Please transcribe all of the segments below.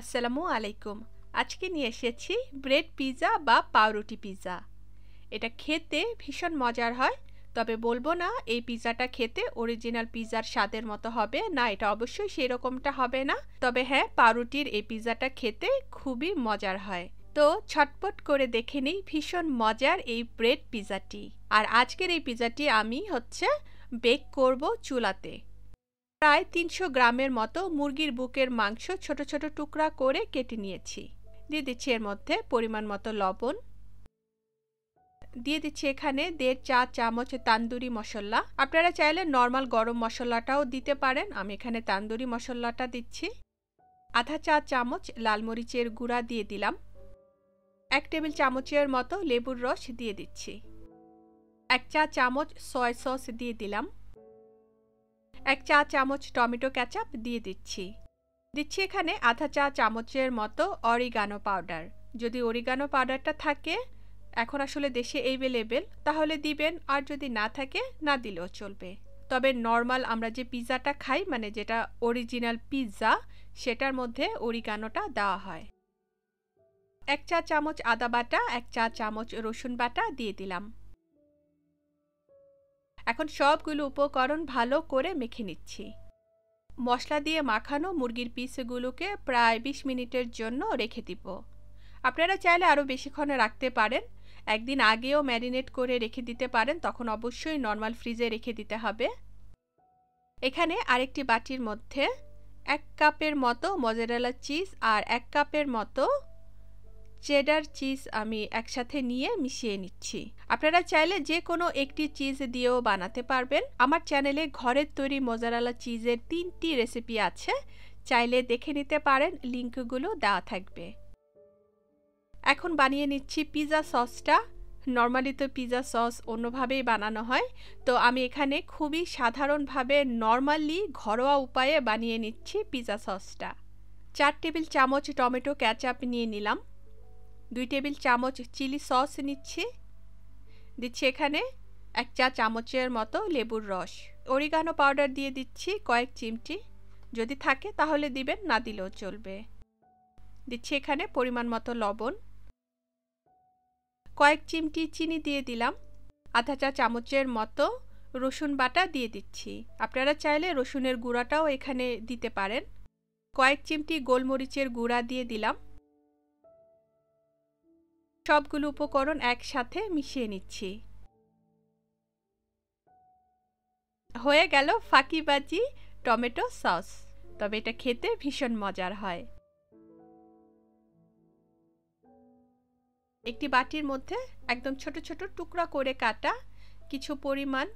আসসালামু আলাইকুম। আজকে নিয়ে এসেছি ব্রেড পিৎজা বা পাউরুটি পিৎজা এটা খেতে ভীষণ মজার হয়, তবে বলব না এই পিৎজাটা খেতে অরিজিনাল পিৎজার স্বাদের মতো হবে, না এটা অবশ্যই সেই রকমটা হবে না। তবে হ্যাঁ পাউরুটির এই পিৎজাটা খেতে খুবই মজার হয়। তো ছটপট করে দেখে নিই ভীষণ মজার এই ব্রেড পিৎজাটি আর আজকের এই পিৎজাটি আমি হচ্ছে বেক করব চুলাতে। প্রায় তিনশো গ্রামের মতো মুরগির বুকের মাংস ছোট ছোট টুকরা করে কেটে নিয়েছি। দিয়ে দিচ্ছি এর মধ্যে পরিমাণ মতো লবণ। দিয়ে দিচ্ছি এখানে দেড় চা চামচ তান্দুরি মশলা। আপনারা চাইলে নর্মাল গরম মশলাটাও দিতে পারেন। আমি এখানে তান্দুরি মশলাটা দিচ্ছি। আধা চা চামচ লাল মরিচের গুঁড়া দিয়ে দিলাম। এক টেবিল চামচের মতো লেবুর রস দিয়ে দিচ্ছি। এক চা চামচ সয় সস দিয়ে দিলাম। এক চা চামচ টমেটো ক্যাচাপ দিয়ে দিচ্ছি। দিচ্ছি এখানে আধা চা চামচের মতো অরিগানো পাউডার। যদি অরিগানো পাউডারটা থাকে, এখন আসলে দেশে এভেলেবেল তাহলে দিবেন, আর যদি না থাকে, না দিলেও চলবে। তবে নর্মাল আমরা যে পিৎজাটা খাই মানে যেটা অরিজিনাল পিৎজা সেটার মধ্যে অরিগানোটা দেওয়া হয়। এক চা চামচ আদা বাটা, এক চা চামচ রসুন বাটা দিয়ে দিলাম। এখন সবগুলো উপকরণ ভালো করে মেখে নিচ্ছি। মশলা দিয়ে মাখানো মুরগির পিসগুলোকে প্রায় বিশ মিনিটের জন্য রেখে দিব। আপনারা চাইলে আরও বেশিক্ষণে রাখতে পারেন। একদিন আগেও ম্যারিনেট করে রেখে দিতে পারেন, তখন অবশ্যই নর্মাল ফ্রিজে রেখে দিতে হবে। এখানে আরেকটি বাটির মধ্যে এক কাপের মতো মজারেলা চিজ আর এক কাপের মতো চেডার চিজ আমি একসাথে নিয়ে মিশিয়ে নিচ্ছি। আপনারা চাইলে যে কোনো একটি চিজ দিয়েও বানাতে পারবেন। আমার চ্যানেলে ঘরের তৈরি মোজারালা চিজের তিনটি রেসিপি আছে। চাইলে দেখে নিতে পারেন, লিঙ্কগুলো দেওয়া থাকবে। এখন বানিয়ে নিচ্ছি পিৎজা সসটা নর্মালি তো পিৎজা সস অন্যভাবেই বানানো হয়। তো আমি এখানে খুবই সাধারণভাবে নর্মালি ঘরোয়া উপায়ে বানিয়ে নিচ্ছি পিৎজা সসটা চার টেবিল চামচ টমেটো ক্যাচাপ নিয়ে নিলাম। দুই টেবিল চামচ চিলি সস নিচ্ছি। দিচ্ছি এখানে এক চা চামচের মতো লেবুর রস। অরিগানো পাউডার দিয়ে দিচ্ছি কয়েক চিমটি। যদি থাকে তাহলে দিবেন, না দিলেও চলবে। দিচ্ছি এখানে পরিমাণ মতো লবণ। কয়েক চিমটি চিনি দিয়ে দিলাম। আধা চা চামচের মতো রসুন বাটা দিয়ে দিচ্ছি। আপনারা চাইলে রসুনের গুঁড়াটাও এখানে দিতে পারেন। কয়েক চিমটি গোলমরিচের গুঁড়া দিয়ে দিলাম। সবগুলো উপকরণ একসাথে মিশিয়ে নিচ্ছি। হয়ে গেল ফাঁকিবাজি টমেটো সস। তবে এটা খেতে ভীষণ মজার হয়। একটি বাটির মধ্যে একদম ছোট ছোট টুকরা করে কাটা কিছু পরিমাণ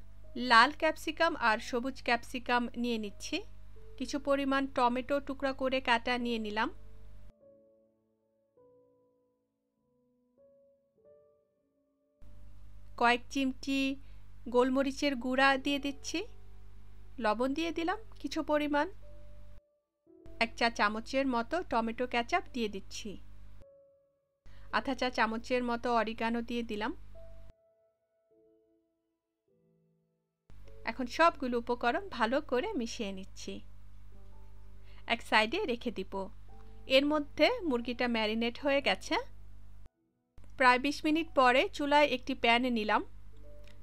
লাল ক্যাপসিকাম আর সবুজ ক্যাপসিকাম নিয়ে নিচ্ছি। কিছু পরিমাণ টমেটো টুকরা করে কাটা নিয়ে নিলাম। কয়েক চিমটি গোলমরিচের গুঁড়া দিয়ে দিচ্ছি। লবণ দিয়ে দিলাম কিছু পরিমাণ। এক চা চামচের মতো টমেটো ক্যাচাপ দিয়ে দিচ্ছি। আধা চা চামচের মতো অরিগানো দিয়ে দিলাম। এখন সবগুলো উপকরণ ভালো করে মিশিয়ে নিচ্ছি। এক সাইডে রেখে দিব। এর মধ্যে মুরগিটা ম্যারিনেট হয়ে গেছে। প্রায় বিশ মিনিট পরে চুলায় একটি প্যান নিলাম।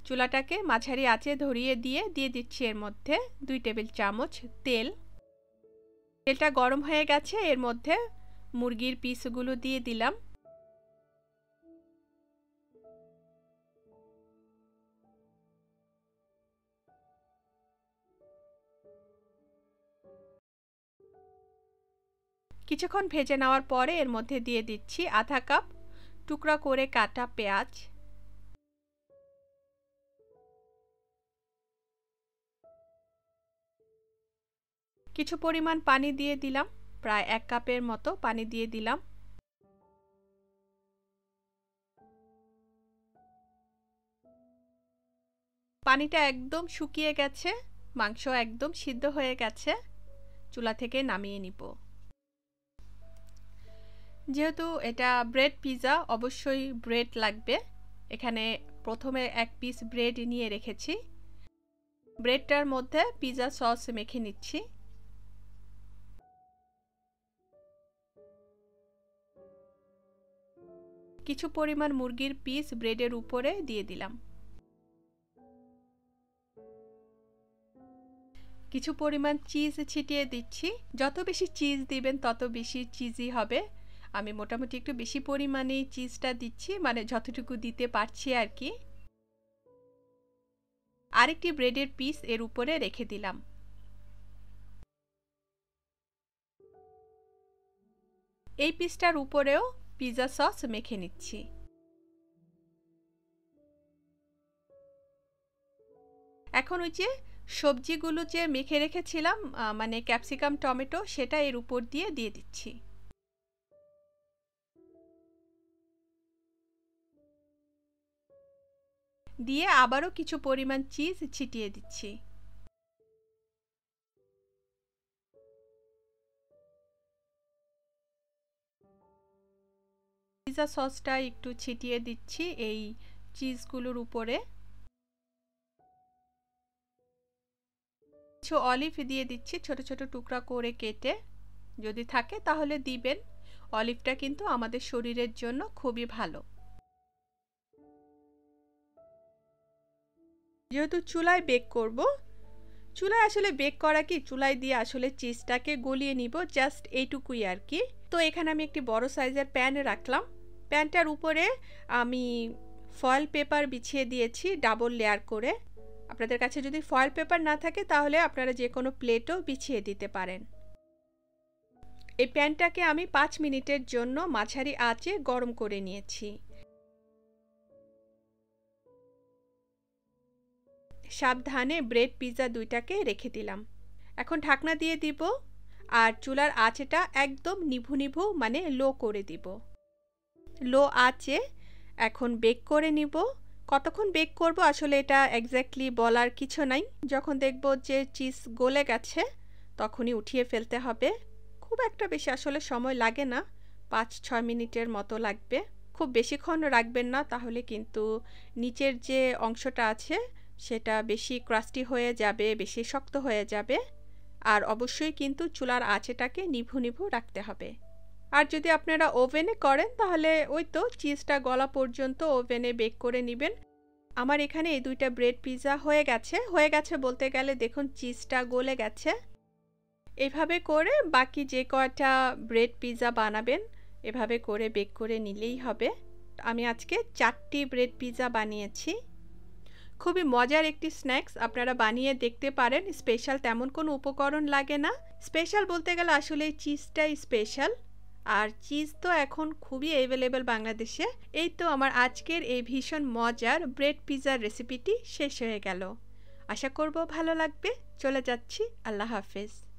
চুলাটাকে মাঝারি আঁচে ধরিয়ে দিয়ে দিয়ে দিচ্ছি এর মধ্যে দুই টেবিল চামচ তেল। তেলটা গরম হয়ে গেছে, এর মধ্যে মুরগির পিসগুলো দিয়ে দিলাম। কিছুক্ষণ ভেজে নেওয়ার পরে এর মধ্যে দিয়ে দিচ্ছি আধা কাপ টুকরা করে কাটা পেঁয়াজ। কিছু পরিমাণ পানি দিয়ে দিলাম, প্রায় এক কাপের মতো পানি দিয়ে দিলাম। পানিটা একদম শুকিয়ে গেছে, মাংস একদম সিদ্ধ হয়ে গেছে, চুলা থেকে নামিয়ে নিব। যেহেতু এটা ব্রেড পিৎজা অবশ্যই ব্রেড লাগবে। এখানে প্রথমে এক পিস ব্রেড নিয়ে রেখেছি। ব্রেডটার মধ্যে পিৎজা সস মেখে নিচ্ছি। কিছু পরিমাণ মুরগির পিস ব্রেডের উপরে দিয়ে দিলাম। কিছু পরিমাণ চিজ ছিটিয়ে দিচ্ছি। যত বেশি চিজ দিবেন, তত বেশি চিজি হবে। আমি মোটামুটি একটু বেশি পরিমাণে চিজটা দিচ্ছি মানে যতটুকু দিতে পারছি আর কি। আরেকটি ব্রেডের পিস এর উপরে রেখে দিলাম। এই পিসটার উপরেও পিৎজা সস মেখে নিচ্ছি। এখন ওই যে সবজিগুলো যে মেখে রেখেছিলাম মানে ক্যাপসিকাম টমেটো সেটা এর উপর দিয়ে দিয়ে দিচ্ছি। দিয়ে আবারও কিছু পরিমাণ চিজ ছিটিয়ে দিচ্ছি। পিৎজা সসটা একটু ছিটিয়ে দিচ্ছি এই চিজগুলোর উপরে। কিছু অলিভ দিয়ে দিচ্ছি ছোট ছোট টুকরা করে কেটে। যদি থাকে তাহলে দিবেন। অলিভটা কিন্তু আমাদের শরীরের জন্য খুবই ভালো। যেহেতু চুলায় বেক করব, চুলায় আসলে বেক করা কি? চুলায় দিয়ে আসলে চিজটাকে গলিয়ে নিব, জাস্ট এইটুকুই আর কি। তো এখানে আমি একটি বড় সাইজের প্যান রাখলাম। প্যানটার উপরে আমি ফয়েল পেপার বিছিয়ে দিয়েছি ডাবল লেয়ার করে। আপনাদের কাছে যদি ফয়েল পেপার না থাকে, তাহলে আপনারা যে কোনো প্লেটও বিছিয়ে দিতে পারেন। এই প্যানটাকে আমি পাঁচ মিনিটের জন্য মাঝারি আঁচে গরম করে নিয়েছি। সাবধানে ব্রেড পিৎজা দুইটাকে রেখে দিলাম। এখন ঢাকনা দিয়ে দিব আর চুলার আঁচেটা একদম নিভু নিভু মানে লো করে দিব। লো আঁচে এখন বেক করে নিব। কতক্ষণ বেক করব আসলে এটা এক্স্যাক্টলি বলার কিছু নাই। যখন দেখব যে চিজ গলে গেছে, তখনই উঠিয়ে ফেলতে হবে। খুব একটা বেশি আসলে সময় লাগে না, পাঁচ ছয় মিনিটের মতো লাগবে। খুব বেশিক্ষণ রাখবেন না, তাহলে কিন্তু নিচের যে অংশটা আছে সেটা বেশি ক্রাস্টি হয়ে যাবে, বেশি শক্ত হয়ে যাবে। আর অবশ্যই কিন্তু চুলার আঁচেটাকে নিভু নিভু রাখতে হবে। আর যদি আপনারা ওভেনে করেন, তাহলে ওই তো চিজটা গলা পর্যন্ত ওভেনে বেক করে নেবেন। আমার এখানে এই দুইটা ব্রেড পিৎজা হয়ে গেছে। হয়ে গেছে বলতে গেলে দেখুন চিজটা গলে গেছে। এভাবে করে বাকি যে কয়টা ব্রেড পিৎজা বানাবেন, এভাবে করে বেক করে নিলেই হবে। আমি আজকে চারটি ব্রেড পিৎজা বানিয়েছি। খুবই মজার একটি স্ন্যাক্স আপনারা বানিয়ে দেখতে পারেন। স্পেশাল তেমন কোনো উপকরণ লাগে না। স্পেশাল বলতে গেলে আসলে এই চিজটাই স্পেশাল। আর চিজ তো এখন খুবই অ্যাভেলেবেল বাংলাদেশে। এই তো আমার আজকের এই ভীষণ মজার ব্রেড পিজার রেসিপিটি শেষ হয়ে গেল। আশা করব ভালো লাগবে। চলে যাচ্ছি। আল্লাহ হাফেজ।